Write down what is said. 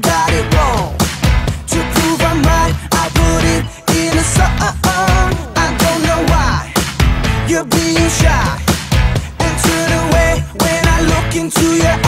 got it wrong. To prove I'm right, I put it in a song. I don't know why you're being shy. And turn away when I look into your eyes